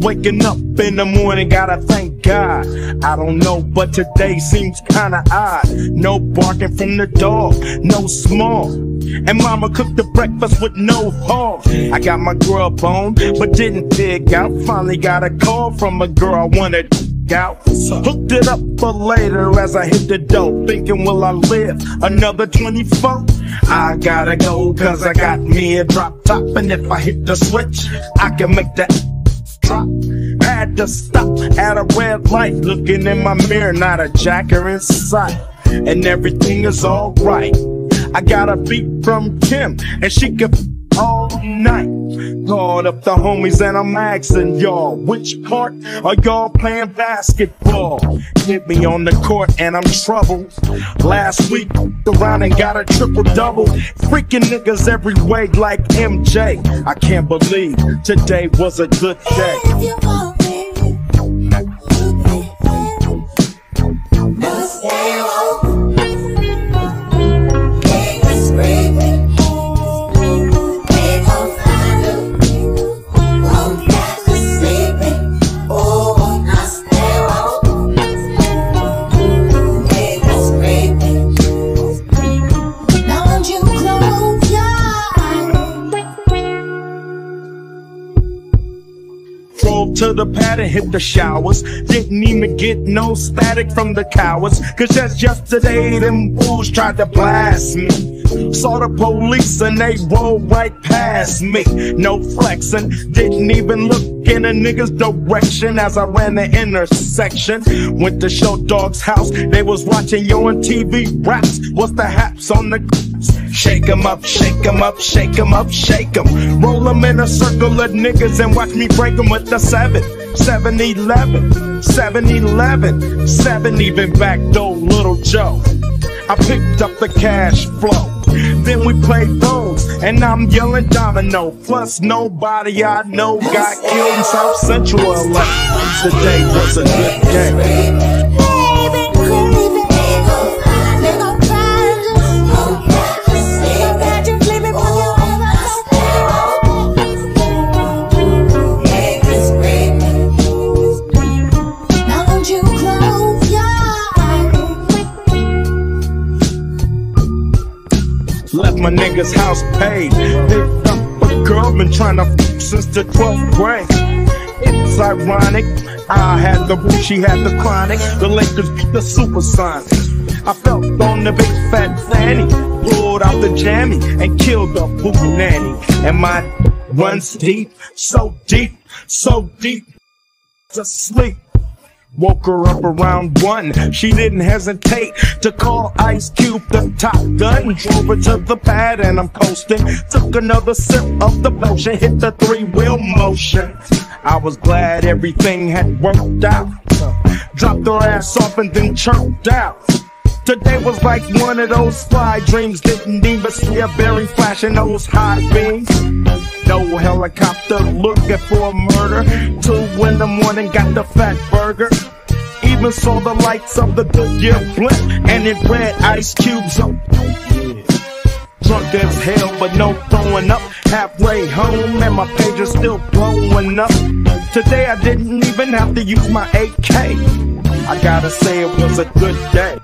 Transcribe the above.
Waking up in the morning, gotta thank God. I don't know, but today seems kinda odd. No barking from the dog, no small. And mama cooked the breakfast with no hog. I got my grub on, but didn't pig out. Finally got a call from a girl I wanted out. Hooked it up for later as I hit the dope. Thinking, will I live another 24? I gotta go, cause I got me a drop top. And if I hit the switch, I can make that drop. Had to stop at a red light, looking in my mirror, not a jacker in sight. And everything is alright. I got a beat from Kim, and she can all night. Called up the homies and I'm asking y'all, which part are y'all playing basketball? Hit me on the court and I'm troubled. Last week, around and got a triple double. Freaking niggas every way like MJ. I can't believe today was a good day. The pad and hit the showers. Didn't even get no static from the cowards. Cause just yesterday, them fools tried to blast me. Saw the police and they rolled right past me. No flexing, didn't even look in a nigga's direction as I ran the intersection. Went to Short Dog's house, they was watching yo MTV raps. What's the haps on the Shake 'em up, shake 'em up, shake 'em up, shake 'em. Roll 'em in a circle of niggas and watch me break 'em with the 7. 7 11, 7 11, 7 even back though, little Joe. I picked up the cash flow. Then we played those, and I'm yelling domino. Plus, nobody I know got killed in South Central LA. Today was a good day. My nigga's house paid. Picked up a girl, been trying to f since the 12th grade. It's ironic. I had the root, she had the chronic. The Lakers beat the Supersonics. I felt on the big fat fanny, pulled out the jammy and killed the poop nanny. And my runs deep, so deep, so deep, to sleep. Woke her up around one. She didn't hesitate to call Ice Cube the top gun. Drove her to the pad and I'm coasting. Took another sip of the potion, hit the three wheel motion. I was glad everything had worked out. Dropped her ass off and then chirped out. Today was like one of those fly dreams. Didn't even see a berry flashing those high beams. No helicopter looking for a murder. Two in the morning, got the fat burger. Even saw the lights of the Goodyear blimp, and it read Ice Cubes up. Drunk as hell, but no throwing up. Halfway home, and my page is still blowing up. Today I didn't even have to use my AK. I gotta say it was a good day.